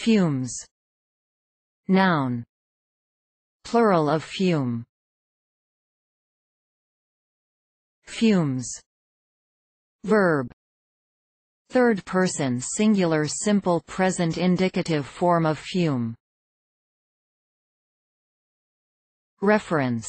Fumes Noun. Plural of fume. Fumes. Verb. Third person singular simple present indicative form of fume. Reference